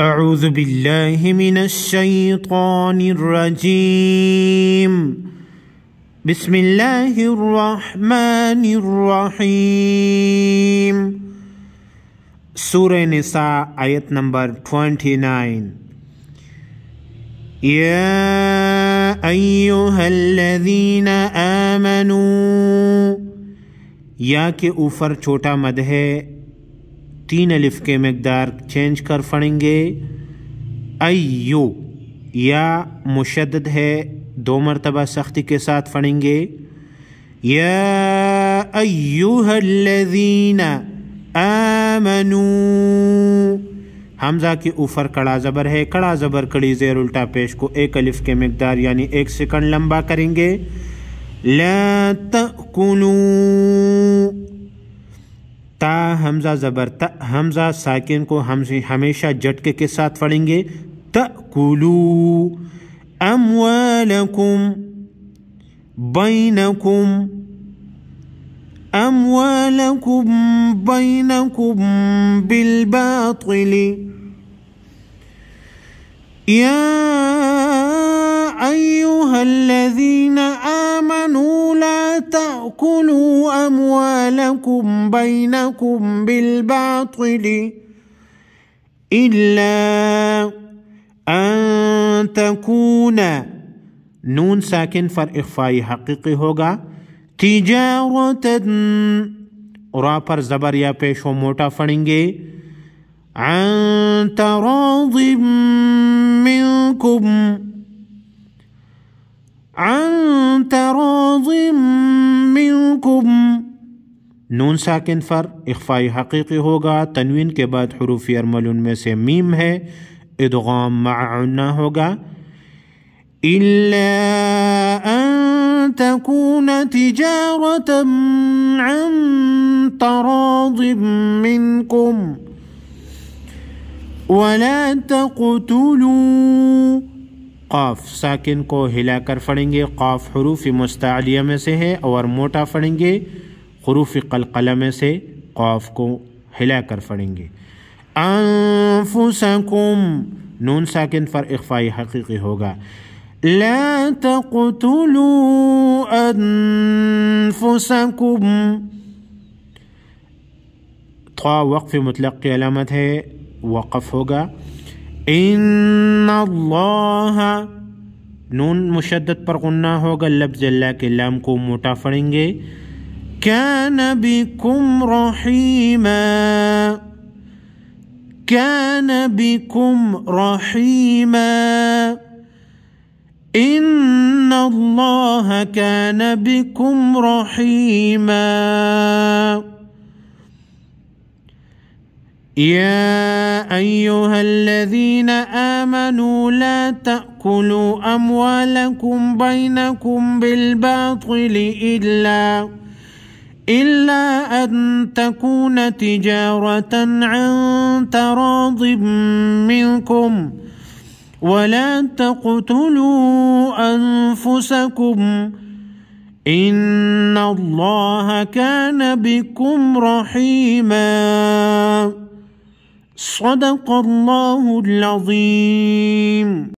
اعوذ باللہ من الشیطان الرجیم بسم اللہ الرحمن الرحیم سورہ نساء آیت نمبر 29 یا ایوہا الذین آمنوا، یا کے اوپر چھوٹا مد ہے تین الف کے مقدار کھینچ کر پڑھیں گے۔ ایو، یا مشدد ہے، دو مرتبہ سختی کے ساتھ پڑیں گے۔ یا ایوہ الذین آمنو، حمزہ کی اوپر کڑا زبر ہے۔ کڑا زبر کڑی زیر الٹا پیش کو ایک الف کے مقدار یعنی ایک سیکنڈ لمبا کریں گے۔ لا تأکلوا ता हमजा ज़बर त हमजा साकिन को हम हमेशा झटके के साथ पढ़ेंगे तकुलू अमवालकुम बैनकुम अमवालकुम बैनकुम बिलबातिल या أيها الذين آمنوا لا تأكلوا أموالكم بينكم بالباطل إلا أن تكون نون ساكن فر إخفائی حقیقی ہوگا تجارت را پر زبر یا پیش موٹا عن تراض منكم عن منكم नून साकिन फर इख्फाई हकीकी होगा तनवीन के बाद हरूफ अरमल उनमें से मीम है इदगाम माना होगा इल्ला अन तकून قاف ساکن کو ہلا کر پڑھیں گے۔ قاف حروف مستعلیہ میں سے ہے اور موٹا پڑھیں گے۔ حروف قلقلہ میں سے قاف کو ہلا کر پڑھیں گے۔ انفسکم، نون ساکن پر اخفائی حقیقی ہوگا۔ لا تقتلوا انفسکم۔ تھا وقف مطلق کی علامت ہے، وقف ہوگا۔ होगा इन नून मुशद पर गुन्ना होगा लफ्ज अल्लाह के लाम को मोटा पढ़ेंगे क्या नबी कुम रहीमा क्या नबी कुम रहीमा इन अल्लाह कान बिकुम रहीमा يا أيها الذين آمنوا لا تأكلوا أموالكم بينكم بالباطل إلا إلا أن تكون تجارة عن تراض منكم. ولا تقتلوا أنفسكم. إن الله كان بكم رحيماً. صدق الله العظيم.